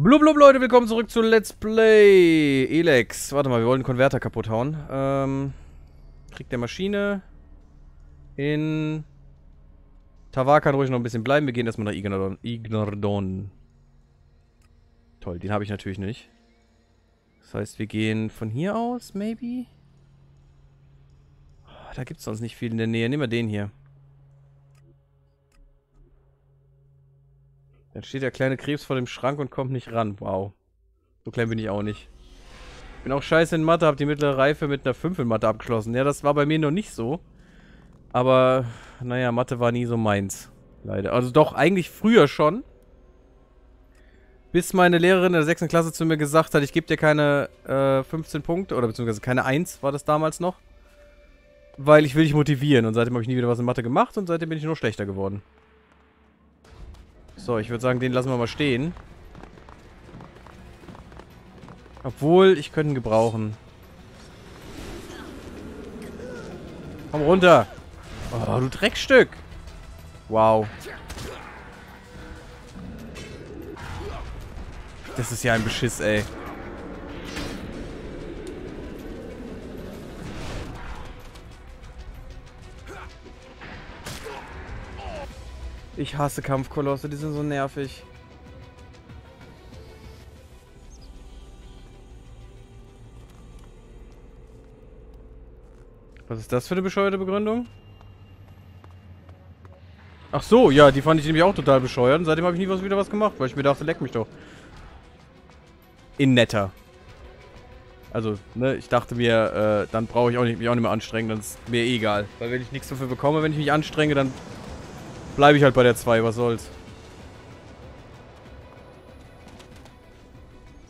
Blub, blub, Leute, willkommen zurück zu Let's Play Elex. Warte mal, wir wollen den Konverter kaputt hauen. Ähm, Krieg der Maschine. In Tavar kann ruhig noch ein bisschen bleiben. Wir gehen erstmal nach Ignordon. Ignordon. Toll, den habe ich natürlich nicht. Das heißt, wir gehen von hier aus, maybe? Oh, da gibt es sonst nicht viel in der Nähe. Nehmen wir den hier. Dann steht der kleine Krebs vor dem Schrank und kommt nicht ran. Wow. So klein bin ich auch nicht. Ich bin auch scheiße in Mathe, habe die mittlere Reife mit einer 5 in Mathe abgeschlossen. Ja, das war bei mir noch nicht so. Aber, naja, Mathe war nie so meins. Leider. Also doch, eigentlich früher schon. Bis meine Lehrerin in der 6. Klasse zu mir gesagt hat, ich gebe dir keine äh, 15 Punkte, oder beziehungsweise keine 1 war das damals noch. Weil ich will dich motivieren. Und seitdem habe ich nie wieder was in Mathe gemacht und seitdem bin ich nur schlechter geworden. So, ich würde sagen, den lassen wir mal stehen. Obwohl, ich könnte ihn gebrauchen. Komm runter. Oh, du Dreckstück. Wow. Das ist ja ein Beschiss, ey. Ich hasse Kampfkolosse, die sind so nervig. Was ist das für eine bescheuerte Begründung? Ach so, ja, die fand ich nämlich auch total bescheuert. Und seitdem habe ich nie was wieder was gemacht, weil ich mir dachte, leck mich doch. In netter. Also, ne, ich dachte mir, äh, dann brauche ich auch nicht, mich auch nicht mehr anstrengen, dann ist mir eh egal. Weil wenn ich nichts dafür bekomme, wenn ich mich anstrenge, dann bleibe ich halt bei der 2, was soll's.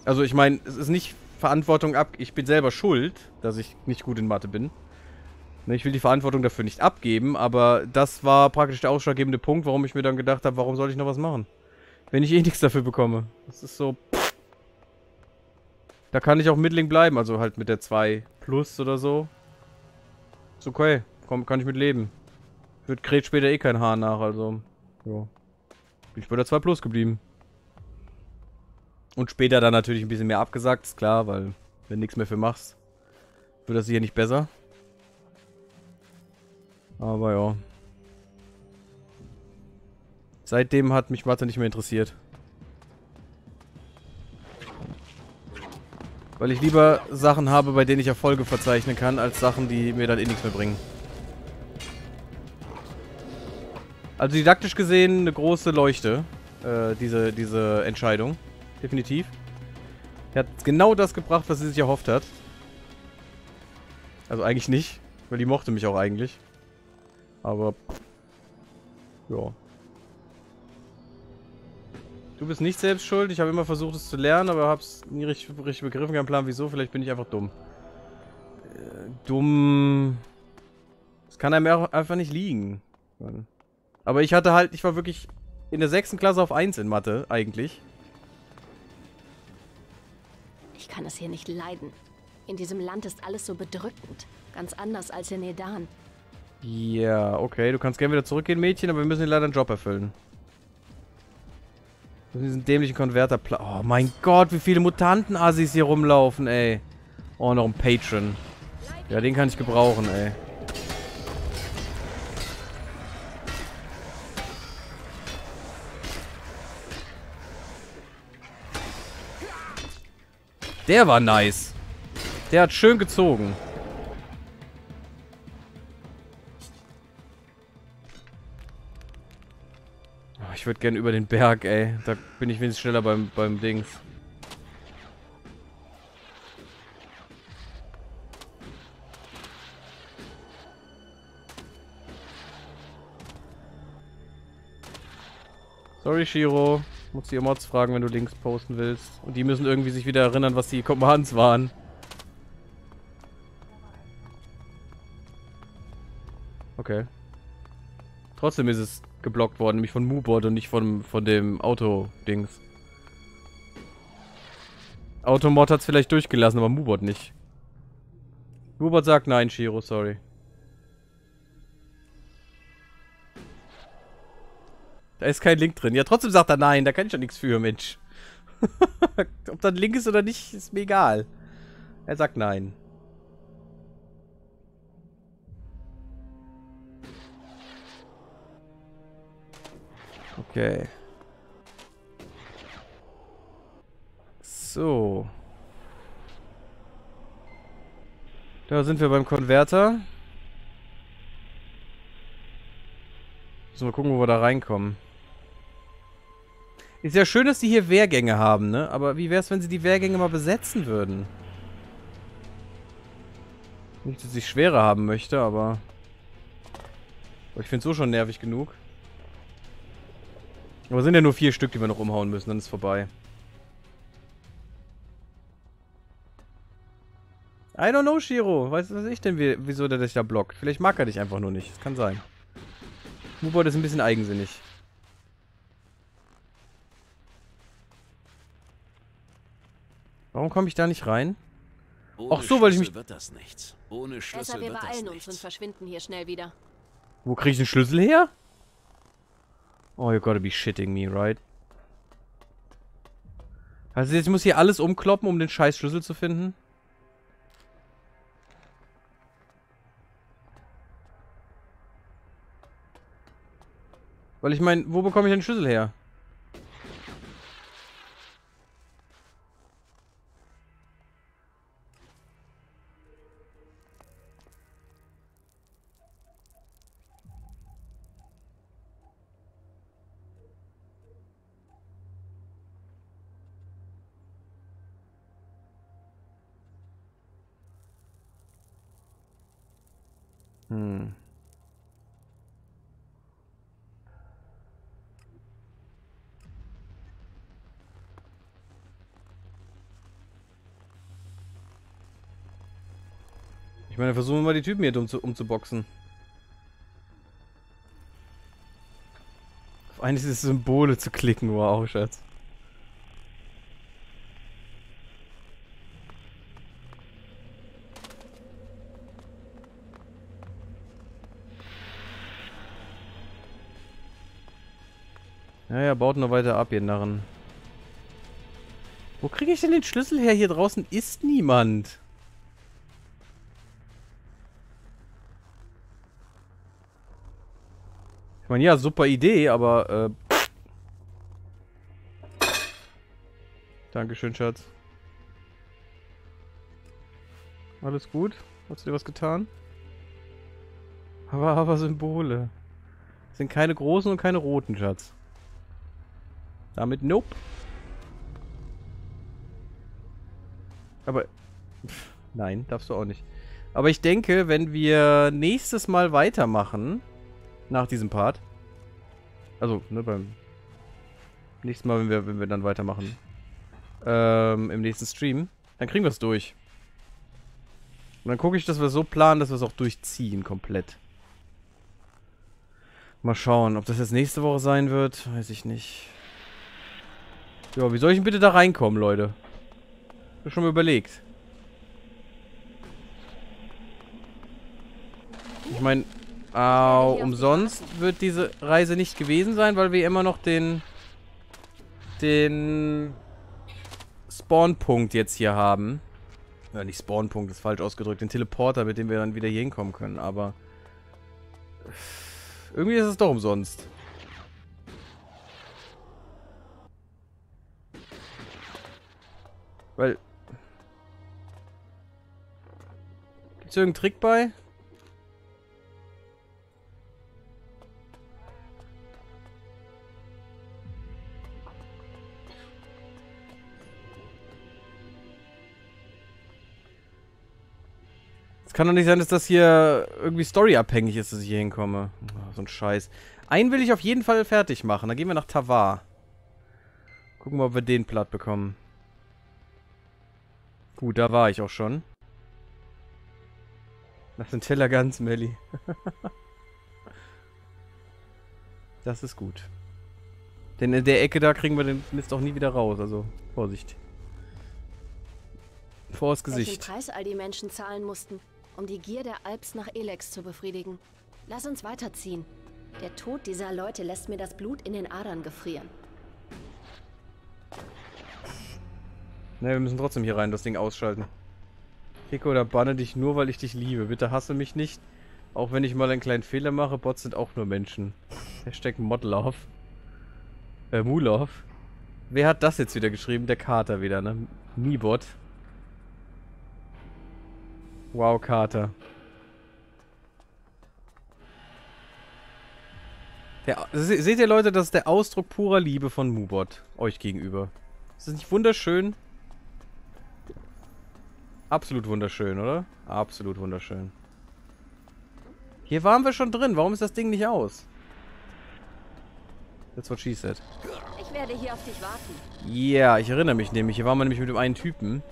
Also ich meine, es ist nicht Verantwortung ab... Ich bin selber schuld, dass ich nicht gut in Mathe bin. Ne, ich will die Verantwortung dafür nicht abgeben, aber das war praktisch der ausschlaggebende Punkt, warum ich mir dann gedacht habe, warum soll ich noch was machen? Wenn ich eh nichts dafür bekomme. Das ist so... Da kann ich auch Mittling bleiben, also halt mit der 2 Plus oder so. Ist okay, Komm, kann ich mit leben. Wird kräht später eh kein Haar nach, also. Ja. Bin ich bei der 2 Plus geblieben. Und später dann natürlich ein bisschen mehr abgesagt, ist klar, weil wenn du nichts mehr für machst, wird das sicher nicht besser. Aber ja. Seitdem hat mich Mathe nicht mehr interessiert. Weil ich lieber Sachen habe, bei denen ich Erfolge verzeichnen kann, als Sachen, die mir dann eh nichts mehr bringen. Also didaktisch gesehen eine große Leuchte, äh, diese, diese Entscheidung. Definitiv. Er hat genau das gebracht, was sie sich erhofft hat. Also eigentlich nicht, weil die mochte mich auch eigentlich. Aber, ja. Du bist nicht selbst schuld. Ich habe immer versucht, es zu lernen, aber habe es nie richtig, richtig begriffen. Kein Plan, wieso. Vielleicht bin ich einfach dumm. Äh, dumm... Das kann einem einfach nicht liegen. Aber ich hatte halt, ich war wirklich in der sechsten Klasse auf 1 in Mathe, eigentlich. Ich kann es hier nicht leiden. In diesem Land ist alles so bedrückend. Ganz anders als in Edan. Ja, okay. Du kannst gerne wieder zurückgehen, Mädchen, aber wir müssen hier leider einen Job erfüllen. Wir müssen diesen dämlichen Konverter... Oh mein Gott, wie viele Mutanten-Assis hier rumlaufen, ey. Oh, noch ein Patron. Ja, den kann ich gebrauchen, ey. Der war nice. Der hat schön gezogen. Oh, ich würde gerne über den Berg, ey. Da bin ich wenigstens schneller beim, beim Dings. Sorry, Shiro. Muss die Mods fragen, wenn du Links posten willst. Und die müssen irgendwie sich wieder erinnern, was die Commands waren. Okay. Trotzdem ist es geblockt worden, nämlich von Moobot und nicht von, von dem Auto-Dings. Automod hat es vielleicht durchgelassen, aber Moobot nicht. Moobot sagt nein, Shiro, sorry. Da ist kein Link drin. Ja, trotzdem sagt er nein. Da kann ich doch nichts für, Mensch. Ob das link ist oder nicht, ist mir egal. Er sagt nein. Okay. So. Da sind wir beim Konverter. Müssen wir gucken, wo wir da reinkommen. Ist ja schön, dass die hier Wehrgänge haben, ne? Aber wie wär's, wenn sie die Wehrgänge mal besetzen würden? Nicht, dass ich schwerer haben möchte, aber... aber ich finde es so schon nervig genug. Aber es sind ja nur vier Stück, die wir noch umhauen müssen, dann ist vorbei. I don't know, Shiro. Weiß, weiß ich denn, wie, wieso der dich da blockt? Vielleicht mag er dich einfach nur nicht. Das kann sein. Mubot ist ein bisschen eigensinnig. Warum komme ich da nicht rein? Ohne Ach so, weil ich mich... wird das nichts. Ohne Schlüssel Besser, wir wird das beeilen uns nichts. und verschwinden hier schnell wieder. Wo kriege ich den Schlüssel her? Oh, you gotta be shitting me, right? Also jetzt muss hier alles umkloppen, um den scheiß Schlüssel zu finden? Weil ich meine, wo bekomme ich den Schlüssel her? Meine, versuchen wir mal die Typen hier umzu umzuboxen. Auf eines dieser Symbole zu klicken, wow, Schatz. Ja, ja, baut nur weiter ab, ihr Narren. Wo kriege ich denn den Schlüssel her? Hier draußen ist niemand. Ich meine, ja, super Idee, aber, äh... Dankeschön, Schatz. Alles gut? Hast du dir was getan? Aber, aber Symbole. Sind keine großen und keine roten, Schatz. Damit nope. Aber, pff, nein, darfst du auch nicht. Aber ich denke, wenn wir nächstes Mal weitermachen, nach diesem Part, also, ne, beim nächsten Mal, wenn wir, wenn wir dann weitermachen, ähm, im nächsten Stream, dann kriegen wir es durch. Und dann gucke ich, dass wir so planen, dass wir es auch durchziehen, komplett. Mal schauen, ob das jetzt nächste Woche sein wird, weiß ich nicht. Ja, wie soll ich denn bitte da reinkommen, Leute? Hab ich schon mal überlegt. Ich meine, au, umsonst wird diese Reise nicht gewesen sein, weil wir immer noch den den Spawnpunkt jetzt hier haben. Ja, nicht Spawnpunkt, ist falsch ausgedrückt. Den Teleporter, mit dem wir dann wieder hier hinkommen können, aber irgendwie ist es doch umsonst. Weil. Gibt's irgendeinen Trick bei? Es kann doch nicht sein, dass das hier irgendwie storyabhängig ist, dass ich hier hinkomme. Oh, so ein Scheiß. Einen will ich auf jeden Fall fertig machen. Dann gehen wir nach Tavar. Gucken wir, ob wir den platt bekommen. Gut, da war ich auch schon. Das sind Teller ganz, Melli. das ist gut. Denn in der Ecke da kriegen wir den Mist auch nie wieder raus. Also, Vorsicht. Vors Welchen Gesicht. Preis all die Menschen zahlen mussten, um die Gier der Alps nach Elex zu befriedigen. Lass uns weiterziehen. Der Tod dieser Leute lässt mir das Blut in den Adern gefrieren. Ne, wir müssen trotzdem hier rein, das Ding ausschalten. Kiko, oder banne dich nur, weil ich dich liebe. Bitte hasse mich nicht. Auch wenn ich mal einen kleinen Fehler mache, Bots sind auch nur Menschen. Hashtag Modlove. Äh, Mulov. Wer hat das jetzt wieder geschrieben? Der Kater wieder, ne? Mibot. Wow, Kater. Der, se- seht ihr Leute, das ist der Ausdruck purer Liebe von Mubot euch gegenüber. Ist das nicht wunderschön? Absolut wunderschön, oder? Absolut wunderschön. Hier waren wir schon drin. Warum ist das Ding nicht aus? That's what she said. Ich werde hier auf dich warten. Ja, ich erinnere mich nämlich. Hier waren wir nämlich mit dem einen Typen.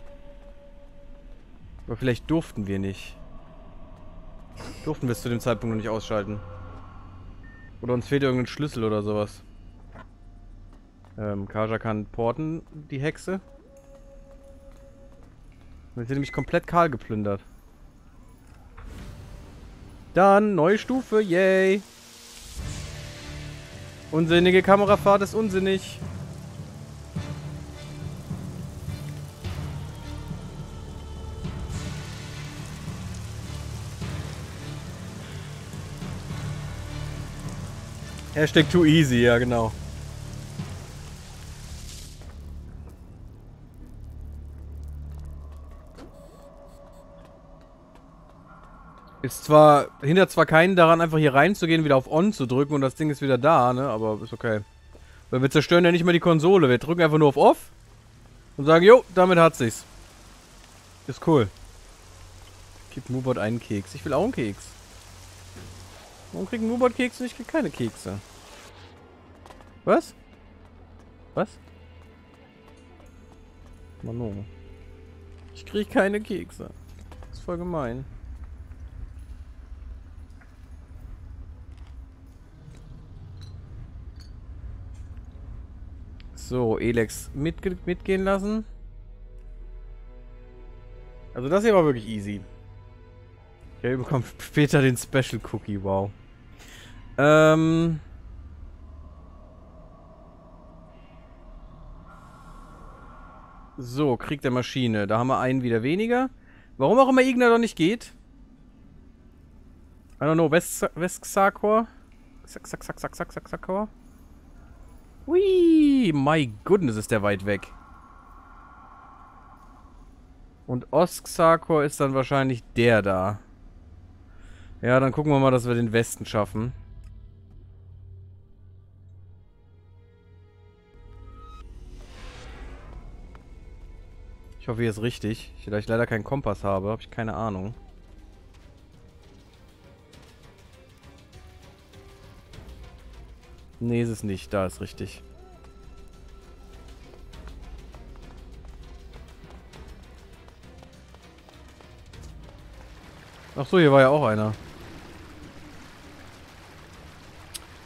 Aber vielleicht durften wir nicht. Durften wir es zu dem Zeitpunkt noch nicht ausschalten. Oder uns fehlt irgendein Schlüssel oder sowas. Ähm, Kaja kann porten, die Hexe. Wird sie nämlich komplett kahl geplündert. Dann, neue Stufe, yay! Unsinnige Kamerafahrt ist unsinnig. Hashtag too easy, ja genau. Ist zwar, hindert zwar keinen daran, einfach hier reinzugehen, wieder auf On zu drücken und das Ding ist wieder da, ne? Aber ist okay. Weil wir zerstören ja nicht mal die Konsole. Wir drücken einfach nur auf Off und sagen, jo, damit hat sich's. Ist cool. Gib Mubot einen Keks. Ich will auch einen Keks. Warum kriegt Mubot Kekse ich krieg keine Kekse? Was? Was? Mano. Ich krieg keine Kekse. Das ist voll gemein. So, Elex mitge mitgehen lassen. Also das hier war wirklich easy. Ja, ihr bekommt später den Special Cookie, wow. Ähm. So, Krieg der Maschine. Da haben wir einen wieder weniger. Warum auch immer Igna noch nicht geht. I don't know, West Westxakor? Xaxaxaxaxaxakor? Ui, my goodness, ist der weit weg. Und Ostxakor ist dann wahrscheinlich der da. Ja, dann gucken wir mal, dass wir den Westen schaffen. Ich hoffe, hier ist richtig. Da ich leider keinen Kompass habe, habe ich keine Ahnung. Nee, ist es nicht. Da ist richtig. Ach so, hier war ja auch einer.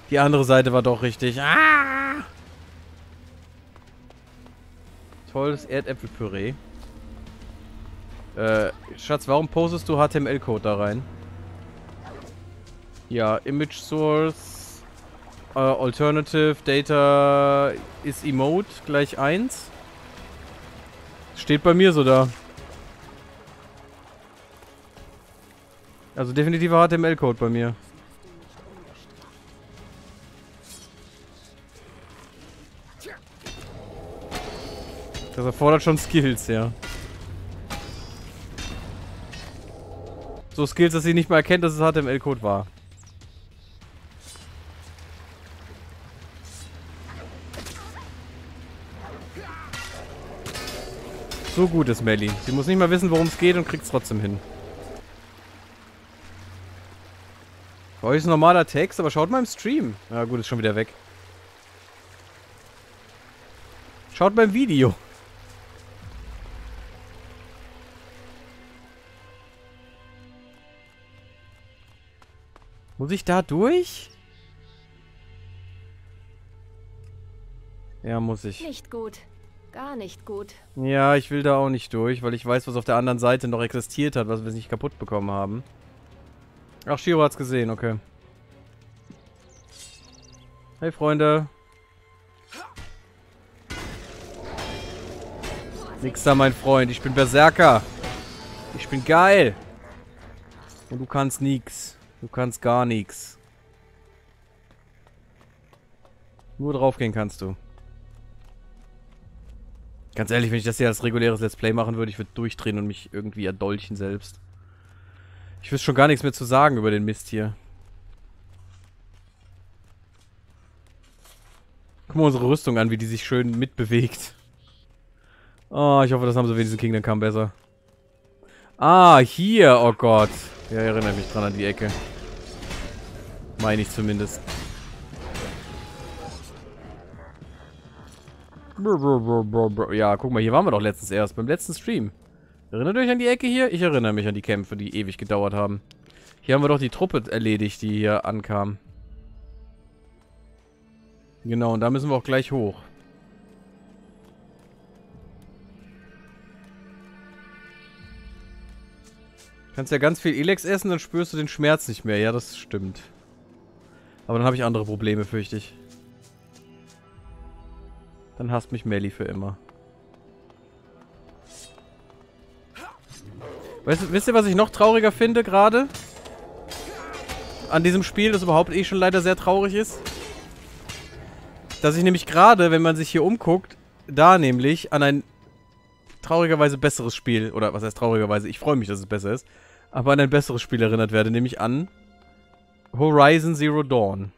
Die andere Seite war doch richtig. Ah! Tolles Erdäpfelpüree. Äh, Schatz, warum postest du HTML-Code da rein? Ja, Image Source, äh, Alternative Data is Emote gleich 1. Steht bei mir so da. Also definitiver HTML-Code bei mir. Das erfordert schon Skills, ja. So Skills, dass sie nicht mal erkennt, dass es HTML-Code war. So gut ist Melly. Sie muss nicht mal wissen, worum es geht und kriegt es trotzdem hin. Bei euch ist ein normaler Text, aber schaut mal im Stream. Ja gut, ist schon wieder weg. Schaut beim Video. Muss ich da durch? Ja, muss ich. Nicht gut. Gar nicht gut. Ja, ich will da auch nicht durch, weil ich weiß, was auf der anderen Seite noch existiert hat, was wir nicht kaputt bekommen haben. Ach, Shiro hat's gesehen, okay. Hey, Freunde. Nix da, mein Freund. Ich bin Berserker. Ich bin geil. Und du kannst nix. Du kannst gar nix. Nur draufgehen kannst du. Ganz ehrlich, wenn ich das hier als reguläres Let's Play machen würde, ich würde durchdrehen und mich irgendwie erdolchen selbst. Ich wüsste schon gar nichts mehr zu sagen über den Mist hier. Guck mal unsere Rüstung an, wie die sich schön mitbewegt. Oh, ich hoffe, das haben sie wenigstens Kingdom Come besser. Ah, hier. Oh Gott. Ja, erinnere mich dran an die Ecke. Meine ich zumindest. Ja, guck mal, hier waren wir doch letztens erst, beim letzten Stream. Erinnert euch an die Ecke hier? Ich erinnere mich an die Kämpfe, die ewig gedauert haben. Hier haben wir doch die Truppe erledigt, die hier ankam. Genau, und da müssen wir auch gleich hoch. Kannst ja ganz viel Elex essen, dann spürst du den Schmerz nicht mehr. Ja, das stimmt. Aber dann habe ich andere Probleme, fürchte ich. Dann hasst mich Melly für immer. Weißt, wisst ihr, was ich noch trauriger finde gerade? An diesem Spiel, das überhaupt eh schon leider sehr traurig ist? Dass ich nämlich gerade, wenn man sich hier umguckt, da nämlich an ein traurigerweise besseres Spiel, oder was heißt traurigerweise, ich freue mich, dass es besser ist, aber an ein besseres Spiel erinnert werde, nämlich an Horizon Zero Dawn.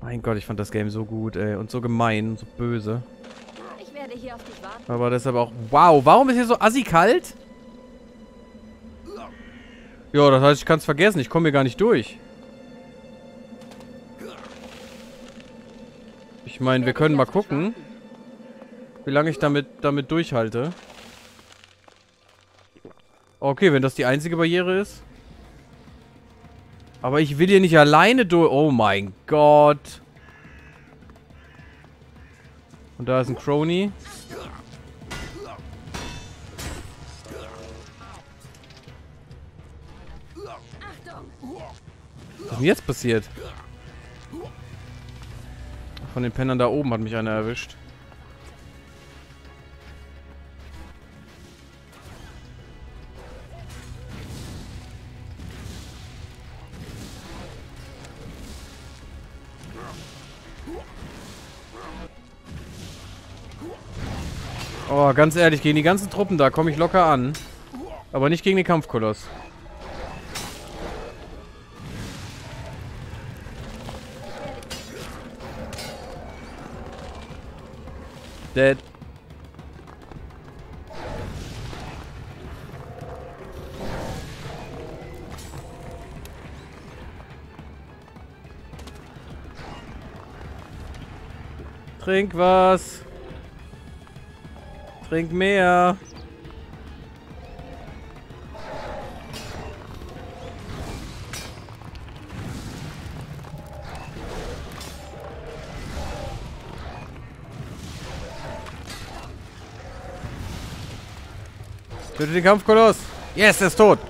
Mein Gott, ich fand das Game so gut, ey. Und so gemein, so böse. Ich werde hier auf dich warten. Aber deshalb auch... Wow, warum ist hier so assi kalt? Ja, das heißt, ich kann es vergessen. Ich komme hier gar nicht durch. Ich meine, wir können mal gucken, wie lange ich damit, damit durchhalte. Okay, wenn das die einzige Barriere ist. Aber ich will hier nicht alleine durch... Oh mein Gott. Und da ist ein Crony. Was ist denn jetzt passiert? Von den Pennern da oben hat mich einer erwischt. Oh, ganz ehrlich, gegen die ganzen Truppen da komme ich locker an. Aber nicht gegen den Kampfkoloss. Dead. Trink was. Trink mehr. Töte den Kampfkoloss. Yes, er ist tot.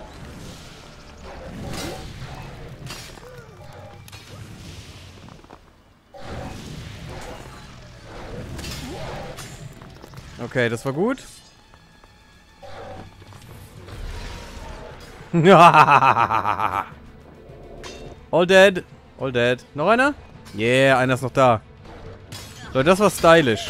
Okay, das war gut. All dead. All dead. Noch einer? Yeah, einer ist noch da. So, das war stylisch.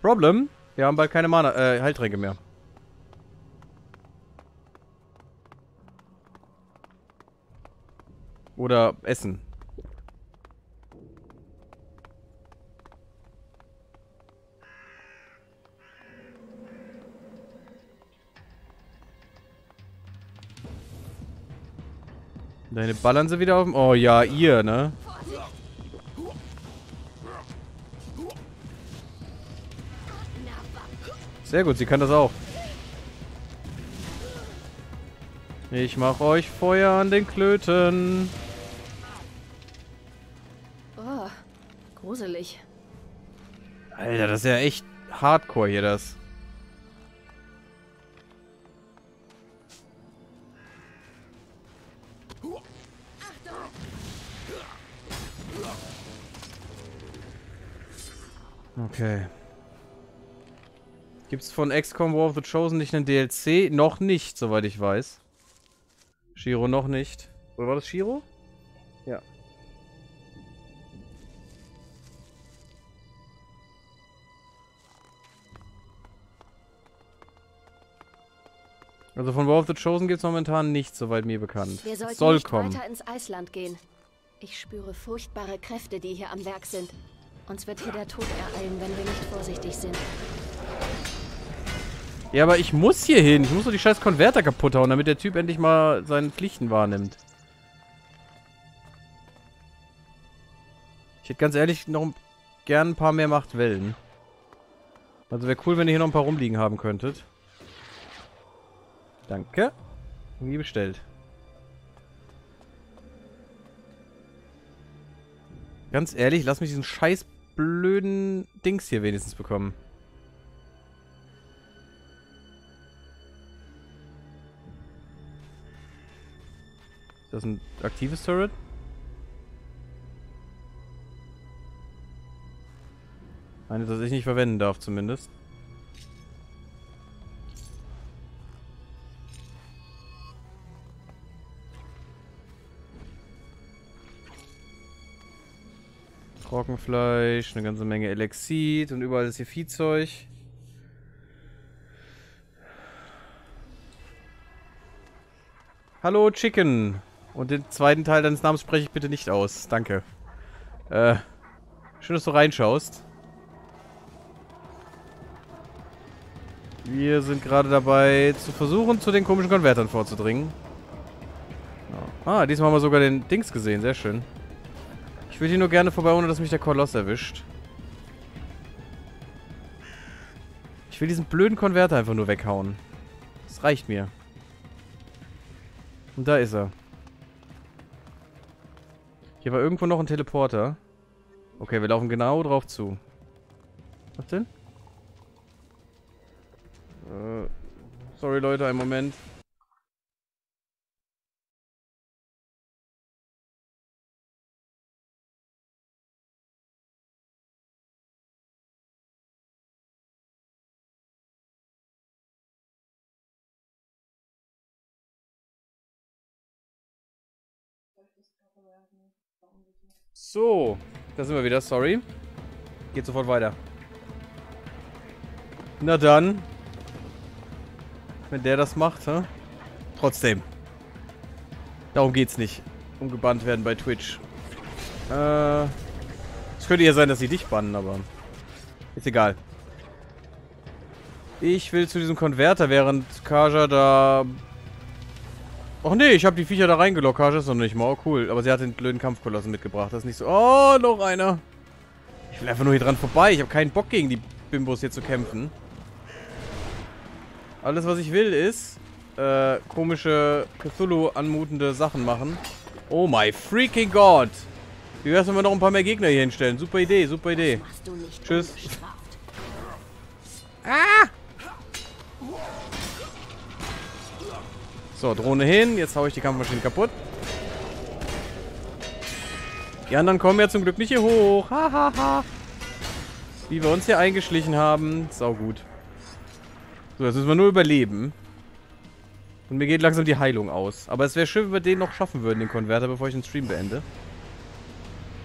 Problem? Wir haben bald keine Mana, äh, Heiltränke mehr. Oder Essen. Deine ballern sie wieder auf. Oh ja, ihr, ne? Sehr gut, sie kann das auch. Ich mach euch Feuer an den Klöten. Oh, gruselig. Alter, das ist ja echt hardcore hier das. Gibt's von XCOM War of the Chosen nicht einen DLC? Noch nicht, soweit ich weiß. Shiro noch nicht. Oder war das Shiro? Ja. Also von War of the Chosen gibt es momentan nichts, soweit mir bekannt. Wir sollten Soll nicht kommen. weiter ins Eisland gehen. Ich spüre furchtbare Kräfte, die hier am Werk sind. Uns wird hier der Tod ereilen, wenn wir nicht vorsichtig sind. Ja, aber ich muss hier hin. Ich muss doch die scheiß Konverter kaputt hauen, damit der Typ endlich mal seine Pflichten wahrnimmt. Ich hätte ganz ehrlich noch gern ein paar mehr Machtwellen. Also wäre cool, wenn ihr hier noch ein paar rumliegen haben könntet. Danke. Wie bestellt. Ganz ehrlich, lass mich diesen scheiß blöden Dings hier wenigstens bekommen. Ist das ein aktives Turret? Eine, das ich nicht verwenden darf zumindest. Trockenfleisch, eine ganze Menge Elexit und überall ist hier Viehzeug. Hallo Chicken. Und den zweiten Teil deines Namens spreche ich bitte nicht aus. Danke. Äh, schön, dass du reinschaust. Wir sind gerade dabei, zu versuchen, zu den komischen Konvertern vorzudringen. Ah, diesmal haben wir sogar den Dings gesehen. Sehr schön. Ich will hier nur gerne vorbei, ohne dass mich der Koloss erwischt. Ich will diesen blöden Konverter einfach nur weghauen. Das reicht mir. Und da ist er. Hier war irgendwo noch ein Teleporter. Okay, wir laufen genau drauf zu. Was denn? Äh, sorry Leute, einen Moment. So, da sind wir wieder, sorry. Geht sofort weiter. Na dann. Wenn der das macht, hä? Trotzdem. Darum geht's nicht. Umgebannt werden bei Twitch. Äh. Es könnte ja sein, dass sie dich bannen, aber. Ist egal. Ich will zu diesem Konverter, während Kaja da Ach nee, ich habe die Viecher da reingelockt. Kaja ist noch nicht mal. Oh, cool. Aber sie hat den blöden Kampfkolossen mitgebracht. Das ist nicht so... Oh, noch einer. Ich will einfach nur hier dran vorbei. Ich habe keinen Bock gegen die Bimbos hier zu kämpfen. Alles, was ich will, ist äh, komische Cthulhu-anmutende Sachen machen. Oh my freaking God. Wie wär's, wenn wir noch ein paar mehr Gegner hier hinstellen? Super Idee, super Idee. Tschüss. So, Drohne hin. Jetzt hau ich die Kampfmaschine kaputt. Die anderen kommen ja zum Glück nicht hier hoch. Hahaha. Ha, ha. Wie wir uns hier eingeschlichen haben. Sau gut. So, jetzt müssen wir nur überleben. Und mir geht langsam die Heilung aus. Aber es wäre schön, wenn wir den noch schaffen würden, den Konverter, bevor ich den Stream beende.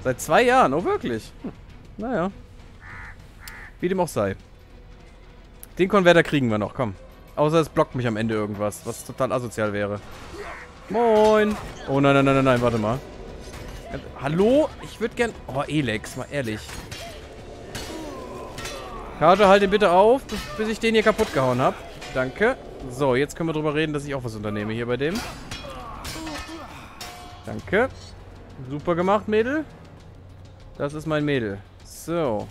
Seit zwei Jahren, oh wirklich. Hm. Naja. Wie dem auch sei. Den Konverter kriegen wir noch, komm. Außer es blockt mich am Ende irgendwas, was total asozial wäre. Moin. Oh nein, nein, nein, nein, nein, warte mal. Hallo? Ich würde gern... Oh, Elex, mal ehrlich. Kaja, halt den bitte auf, bis, bis ich den hier kaputt gehauen habe. Danke. So, jetzt können wir drüber reden, dass ich auch was unternehme hier bei dem. Danke. Super gemacht, Mädel. Das ist mein Mädel. So.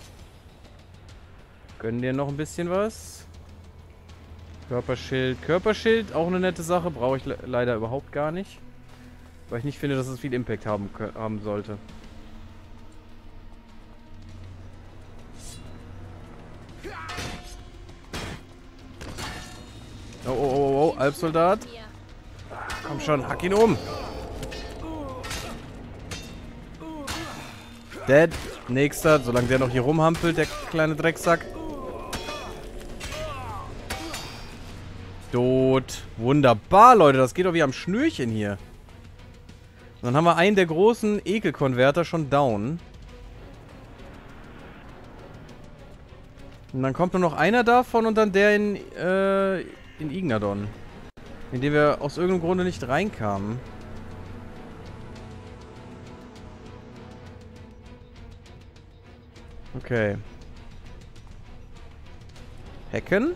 Gönnen dir noch ein bisschen was. Körperschild. Körperschild, auch eine nette Sache. Brauche ich le leider überhaupt gar nicht. Weil ich nicht finde, dass es viel Impact haben, haben sollte. Oh, oh, oh, oh, Alpsoldat. Komm schon, hack ihn um. Dead. Nächster, solange der noch hier rumhampelt, der kleine Drecksack. Tot. Wunderbar, Leute. Das geht doch wie am Schnürchen hier. Und dann haben wir einen der großen Ekelkonverter schon down. Und dann kommt nur noch einer davon und dann der in, äh, in Ignadon. In dem wir aus irgendeinem Grunde nicht reinkamen. Okay. Hacken?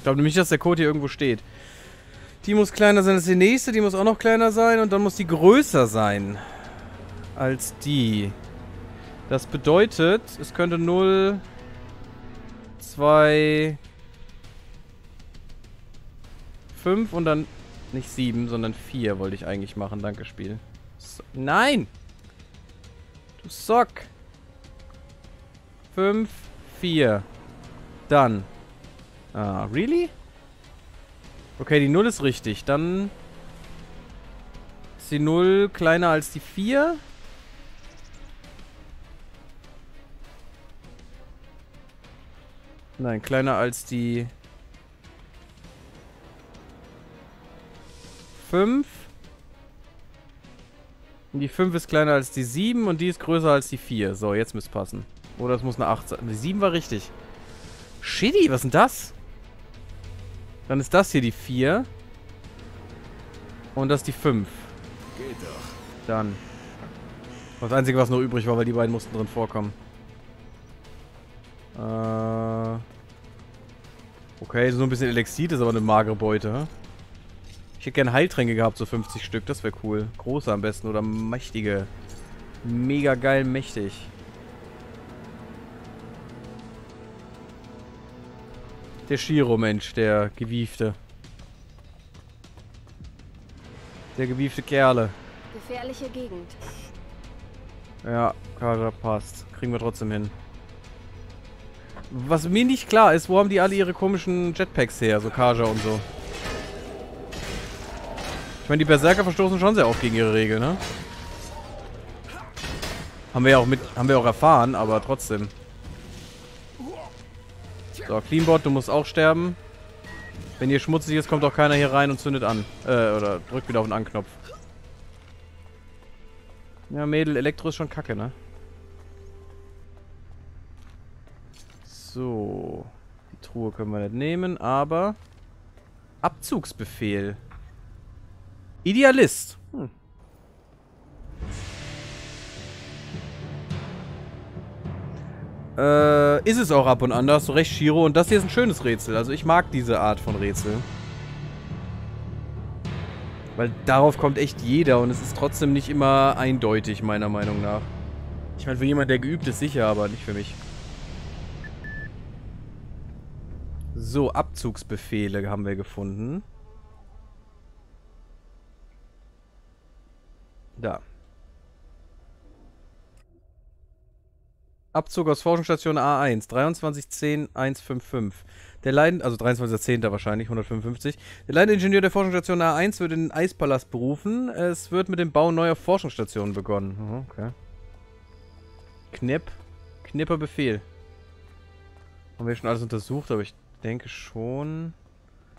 Ich glaube nämlich, dass der Code hier irgendwo steht. Die muss kleiner sein als die nächste, die muss auch noch kleiner sein und dann muss die größer sein als die. Das bedeutet, es könnte 0, 2, 5 und dann nicht 7, sondern 4 wollte ich eigentlich machen. Danke, Spiel. So, nein! Du Sock! 5, 4. Dann. Ah, really? Okay, die 0 ist richtig. Dann ist die 0 kleiner als die 4. Nein, kleiner als die 5. Und die 5 ist kleiner als die 7 und die ist größer als die 4. So, jetzt müsste passen. Oder es muss eine 8 sein. Die 7 war richtig. Shitty, was ist denn das? Dann ist das hier die 4. Und das die 5. Geht doch. Dann. Das Einzige, was noch übrig war, weil die beiden mussten drin vorkommen. Äh. Okay, so ein bisschen Elexit ist aber eine magere Beute. Ich hätte gerne Heiltränke gehabt, so 50 Stück. Das wäre cool. Große am besten oder mächtige. Mega geil mächtig. Der Shiro-Mensch, der gewiefte. Der gewiefte Kerle. Gefährliche Gegend. Ja, Kaja passt. Kriegen wir trotzdem hin. Was mir nicht klar ist, wo haben die alle ihre komischen Jetpacks her? So Kaja und so. Ich meine, die Berserker verstoßen schon sehr oft gegen ihre Regeln, ne? Haben wir ja auch mit, haben wir auch erfahren, aber trotzdem. So, Cleanbot, du musst auch sterben. Wenn hier schmutzig ist, kommt auch keiner hier rein und zündet an. Äh, oder drückt wieder auf den Anknopf. Ja, Mädel, Elektro ist schon kacke, ne? So. Die Truhe können wir nicht nehmen, aber... Abzugsbefehl. Idealist. Äh, ist es auch ab und an, da hast du recht, Shiro. Und das hier ist ein schönes Rätsel. Also ich mag diese Art von Rätsel. Weil darauf kommt echt jeder und es ist trotzdem nicht immer eindeutig, meiner Meinung nach. Ich meine, für jemanden, der geübt ist, sicher, aber nicht für mich. So, Abzugsbefehle haben wir gefunden. Da. Abzug aus Forschungsstation A1, 2310-155. Der Leiden, also 23.10. wahrscheinlich, 155. Der leitende der Forschungsstation A1 wird in den Eispalast berufen. Es wird mit dem Bau neuer Forschungsstationen begonnen. Mhm, okay. Knipp. Knipper Befehl. Haben wir schon alles untersucht, aber ich denke schon...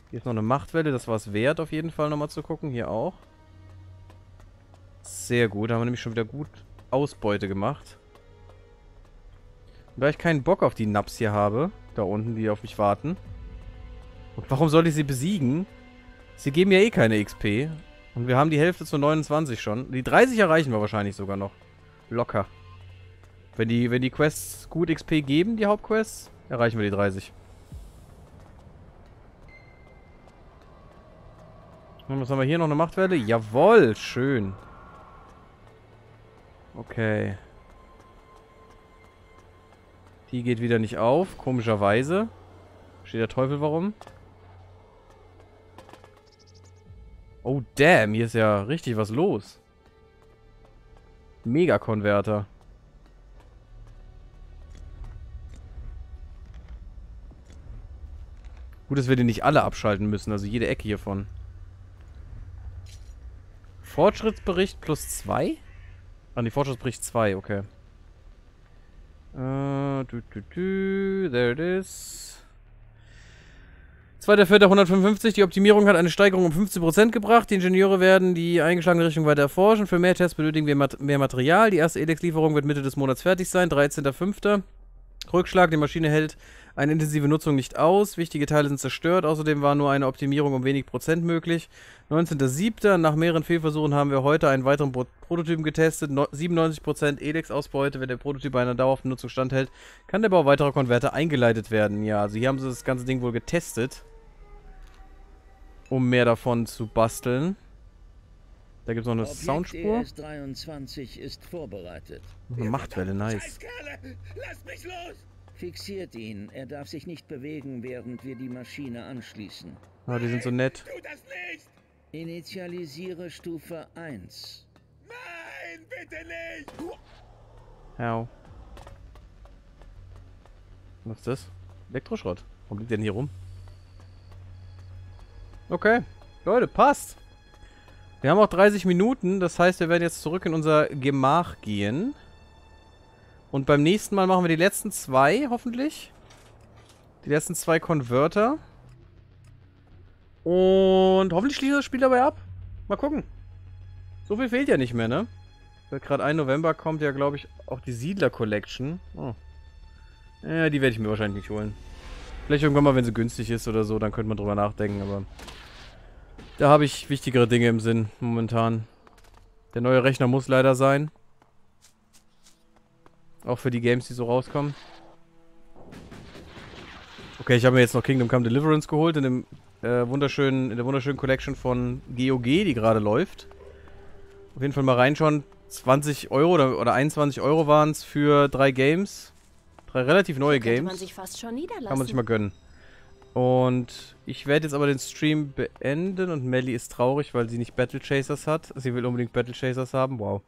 Hier ist noch eine Machtwelle, das war es wert, auf jeden Fall nochmal zu gucken. Hier auch. Sehr gut, da haben wir nämlich schon wieder gut Ausbeute gemacht. Da ich keinen Bock auf die Naps hier habe, da unten, die auf mich warten. Und warum soll ich sie besiegen? Sie geben ja eh keine XP. Und wir haben die Hälfte zu 29 schon. Die 30 erreichen wir wahrscheinlich sogar noch. Locker. Wenn die, wenn die Quests gut XP geben, die Hauptquests, erreichen wir die 30. Und was haben wir hier? Noch eine Machtwelle? Jawoll, schön. Okay. Die geht wieder nicht auf, komischerweise. Steht der Teufel warum? Oh damn, hier ist ja richtig was los. Mega-Konverter. Gut, dass wir die nicht alle abschalten müssen, also jede Ecke hiervon. Fortschrittsbericht plus 2? Ah, die Fortschrittsbericht 2, okay. Äh, du, du, du, there it is. 2.4.155, die Optimierung hat eine Steigerung um 15% gebracht. Die Ingenieure werden die eingeschlagene Richtung weiter erforschen. Für mehr Tests benötigen wir mat mehr Material. Die erste Elex-Lieferung wird Mitte des Monats fertig sein, 13.5. Rückschlag, die Maschine hält eine intensive Nutzung nicht aus. Wichtige Teile sind zerstört. Außerdem war nur eine Optimierung um wenig Prozent möglich. 19.07. Nach mehreren Fehlversuchen haben wir heute einen weiteren Pro Prototypen getestet. No 97% Elex-Ausbeute. Wenn der Prototyp einer dauerhaften Nutzung standhält, kann der Bau weiterer Konverter eingeleitet werden. Ja, also hier haben sie das ganze Ding wohl getestet um mehr davon zu basteln. Da gibt es noch eine Objekt Soundspur. ES-23 ist vorbereitet. Eine Machtwelle, nice. Fixiert ihn. Er darf sich nicht bewegen, während wir die Maschine anschließen. Ah, die sind so nett. Tu das nicht! Initialisiere Stufe 1. Nein, bitte nicht! Hau. Was ist das? Elektroschrott. Warum liegt der denn hier rum? Okay. Leute, passt. Wir haben auch 30 Minuten. Das heißt, wir werden jetzt zurück in unser Gemach gehen. Und beim nächsten Mal machen wir die letzten zwei, hoffentlich. Die letzten zwei Konverter. Und hoffentlich schließt das Spiel dabei ab. Mal gucken. So viel fehlt ja nicht mehr, ne? Gerade 1 November kommt ja, glaube ich, auch die Siedler Collection. Oh. Ja, die werde ich mir wahrscheinlich nicht holen. Vielleicht irgendwann mal, wenn sie günstig ist oder so, dann könnte man drüber nachdenken, aber... Da habe ich wichtigere Dinge im Sinn, momentan. Der neue Rechner muss leider sein. Auch für die Games, die so rauskommen. Okay, ich habe mir jetzt noch Kingdom Come Deliverance geholt in dem äh, wunderschönen, in der wunderschönen Collection von GOG, die gerade läuft. Auf jeden Fall mal reinschauen. 20 Euro oder, oder 21 Euro waren es für drei Games. Drei relativ neue Games. man sich fast schon niederlassen. Kann man sich mal gönnen. Und ich werde jetzt aber den Stream beenden und Melly ist traurig, weil sie nicht Battle Chasers hat. Sie will unbedingt Battle Chasers haben. Wow.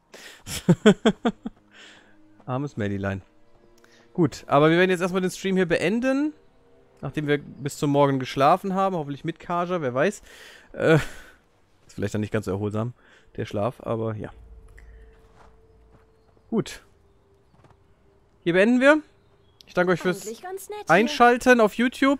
Armes Mellylein. Gut, aber wir werden jetzt erstmal den Stream hier beenden. Nachdem wir bis zum Morgen geschlafen haben. Hoffentlich mit Kaja, wer weiß. Äh, ist vielleicht dann nicht ganz so erholsam, der Schlaf, aber ja. Gut. Hier beenden wir. Ich danke euch fürs. Einschalten auf YouTube.